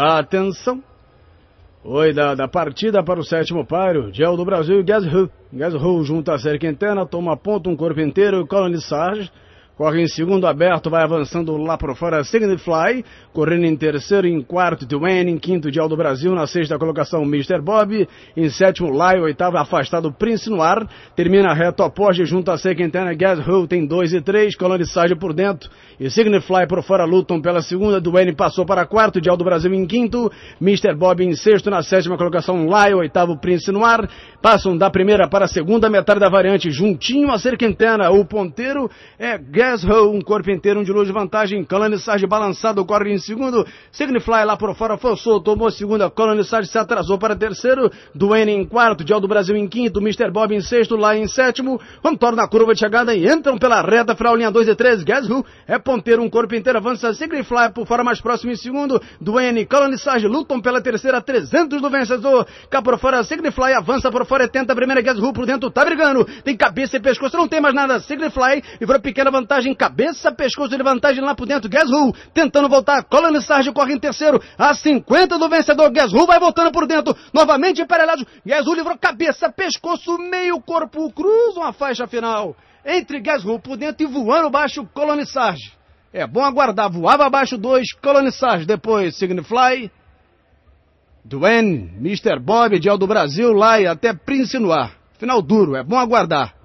Atenção. Oi da, da partida para o sétimo páreo. Gel do Brasil e. Guess Who junto a série Quintana, toma ponto um corpo inteiro, Colony Sarge. Corre em segundo aberto, vai avançando lá por fora. Signify, correndo em terceiro em quarto Dwayne, em quinto Dial do Brasil, na sexta colocação Mr. Bob, em sétimo Lai, oitavo afastado Prince Noir, termina reto Porsche junto a Sequintana, Gas Who tem dois e três, Colonizage por dentro. E Signify por fora lutam pela segunda, Dwayne passou para quarto, Dial do Brasil em quinto, Mr. Bob em sexto, na sétima colocação Lai, oitavo Prince Noir, passam da primeira para a segunda metade da variante, juntinho a Serquentana, o ponteiro é Gas Gashull, um corpo inteiro, um de luz de vantagem. Colonizage balançado, corre em segundo. Signify lá por fora, forçou, tomou segunda. Colonizage se atrasou para terceiro. Duane em quarto, Dial do Brasil em quinto. Mr. Bob em sexto, lá em sétimo. Antônio na curva de chegada e entram pela reta final, linha 2 e 3. Gashull é ponteiro, um corpo inteiro, avança. Signify por fora, mais próximo em segundo. Duane e Colonizage lutam pela terceira, 300 do vencedor. Cá por fora, Signify avança por fora, tenta a primeira. Gashull por dentro, tá brigando. Tem cabeça e pescoço, não tem mais nada. Signify e uma pequena vantagem vantagem, cabeça, pescoço de vantagem lá por dentro. Guess Who tentando voltar. Colony Sarge corre em terceiro. A 50 do vencedor. Guess Who vai voltando por dentro. Novamente emparelhado. Who livrou cabeça, pescoço, meio corpo. Cruzam a faixa final. Entre Guess Who por dentro e voando baixo Colony Sarge. É bom aguardar. Voava abaixo dois. Colony Sarge. Depois Signify. Dwayne, Mr. Bob, Dial do Brasil, lá e até Prince Noir. Final duro. É bom aguardar.